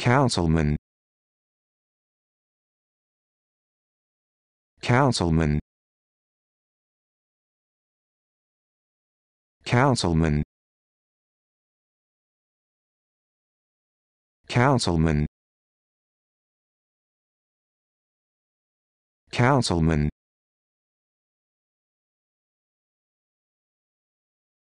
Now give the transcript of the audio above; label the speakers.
Speaker 1: councilman. Councilman. Councilman. Councilman. Councilman.